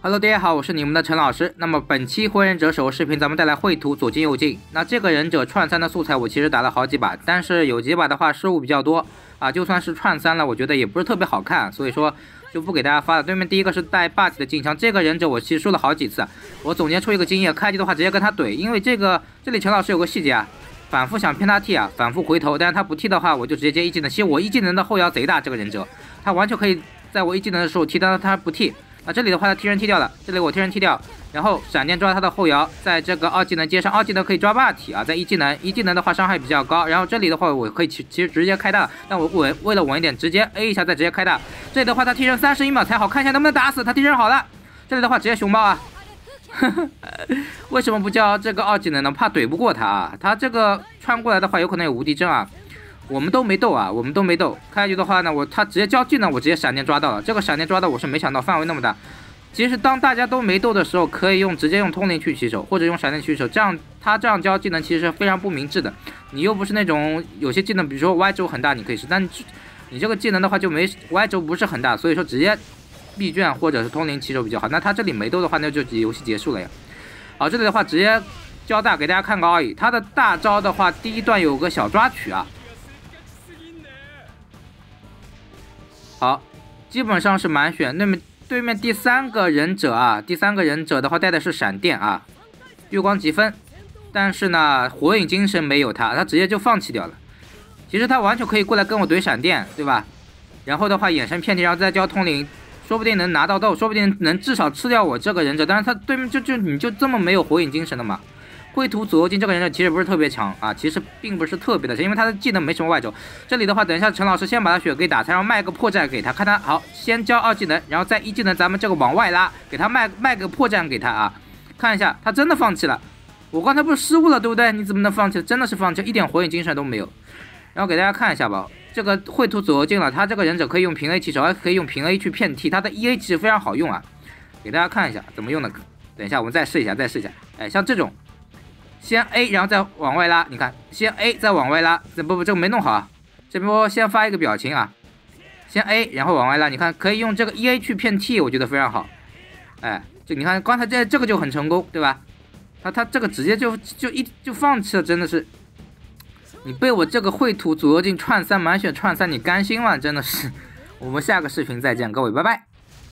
Hello，大家好，我是你们的陈老师。那么本期火影忍者手游视频，咱们带来绘图左进右进。那这个忍者串三的素材，我其实打了好几把，但是有几把的话失误比较多啊。就算是串三了，我觉得也不是特别好看，所以说就不给大家发了。对面第一个是带霸气的镜枪，这个忍者我其实说了好几次，我总结出一个经验，开局的话直接跟他怼，因为这个这里陈老师有个细节啊，反复想骗他剃啊，反复回头，但是他不剃的话，我就直接接一技能。其实我一技能的后摇贼大，这个忍者他完全可以在我一技能的时候 T，但是他不剃。啊，这里的话他替人踢掉了，这里我替人踢掉，然后闪电抓他的后摇，在这个二技能接上，二技能可以抓霸体啊，在一技能一技能的话伤害比较高，然后这里的话我可以其其实直接开大，但我稳为了稳一点，直接 A 一下再直接开大，这里的话他替身三十一秒才好看一下能不能打死他替身好了，这里的话直接熊猫啊，为什么不叫这个二技能呢？怕怼不过他啊，他这个穿过来的话有可能有无敌帧啊。我们都没斗啊，我们都没斗。开局的话呢，我他直接交技能，我直接闪电抓到了。这个闪电抓到我是没想到范围那么大。其实当大家都没斗的时候，可以用直接用通灵去起手，或者用闪电去起手。这样他这样交技能其实是非常不明智的。你又不是那种有些技能，比如说 Y 轴很大，你可以试，但你这个技能的话就没 Y 轴不是很大，所以说直接闭卷或者是通灵起手比较好。那他这里没斗的话，那就游戏结束了呀。好，这里的话直接交大给大家看个而已。他的大招的话，第一段有个小抓取啊。好，基本上是满血。那么对面第三个忍者啊，第三个忍者的话带的是闪电啊，月光积分。但是呢，火影精神没有他，他直接就放弃掉了。其实他完全可以过来跟我怼闪电，对吧？然后的话眼神骗题，然后再交通灵，说不定能拿到豆，说不定能至少吃掉我这个忍者。但是他对面就就你就这么没有火影精神的吗？绘图左右镜这个忍者其实不是特别强啊，其实并不是特别的强，因为他的技能没什么外轴。这里的话，等一下陈老师先把他血给打残，然后卖个破绽给他，看他好，先交二技能，然后再一技能咱们这个往外拉，给他卖卖个破绽给他啊，看一下他真的放弃了，我刚才不是失误了对不对？你怎么能放弃？真的是放弃，一点火影精神都没有。然后给大家看一下吧，这个绘图左右镜了，他这个忍者可以用平 A 起手，还可以用平 A 去骗 T，他的 E A 其实非常好用啊，给大家看一下怎么用的。等一下我们再试一下，再试一下，哎，像这种。先 A，然后再往外拉。你看，先 A 再往外拉。这不不，这个没弄好啊。这波先发一个表情啊。先 A，然后往外拉。你看，可以用这个 E A 去骗 T，我觉得非常好。哎，就你看，刚才这这个就很成功，对吧？他他这个直接就就一就放弃了，真的是。你被我这个绘图左右镜串三满血串三，你甘心吗？真的是。我们下个视频再见，各位，拜拜。